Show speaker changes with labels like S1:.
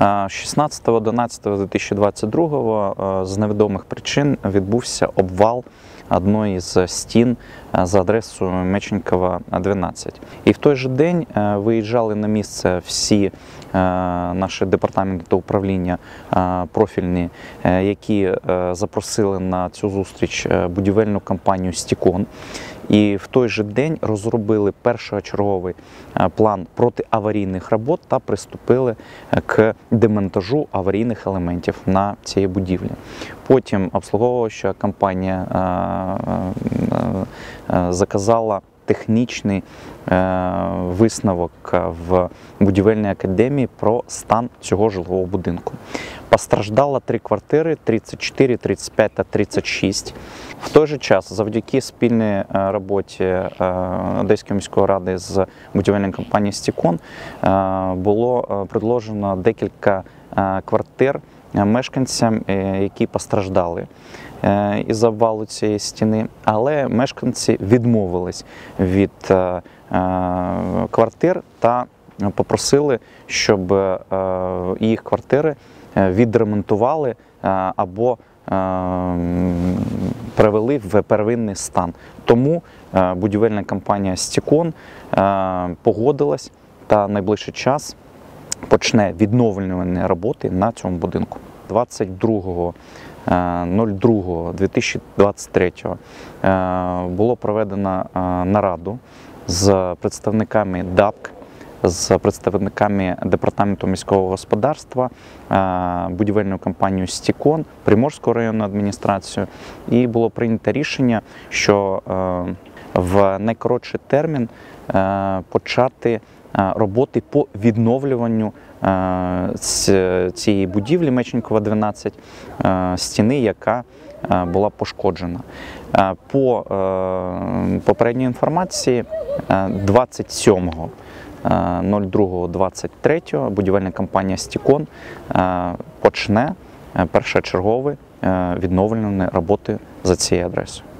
S1: 16.11.2022 е, з невідомих причин відбувся обвал одної з стін е, за адресою Меченькова 12. І в той же день е, виїжджали на місце всі наші департаменти та управління профільні, які запросили на цю зустріч будівельну компанію Стікон. І в той же день розробили першочерговий е, план протиаварійних робот та приступили е, к демонтажу аварійних елементів на цій будівлі. Потім обслуговуюча компанія е, заказала технічний е, висновок в будівельній академії про стан цього жилого будинку. Постраждало три квартири: 34, 35 та 36. В той же час, завдяки спільній е, роботі е, Одеської міської ради з будівельною компанією Стікон е, було е, предложено декілька е, квартир е, мешканцям, е, які постраждали е, із обвалу цієї стіни, але мешканці відмовились від е, е, квартир та попросили, щоб е, їх квартири е, відремонтували е, або е, привели в первинний стан. Тому е, будівельна компанія Стікон е, погодилась та найближчий час почне відновлювальні роботи на цьому будинку. 22 02.2023 е, було проведено е, нараду з представниками ДАПК, з представниками департаменту міського господарства, е, будівельною компанією Стікон, Приморською районною адміністрацією, і було прийнято рішення, що е, в найкоротший термін е, почати е, роботи по відновлюванню е, цієї будівлі Меченькова 12, е, стіни, яка е, була пошкоджена. Е, По е, попередній інформації, е, 27 02.23 будівельна компанія Стікон е, почне е, першочергові е, роботи за цією адресою.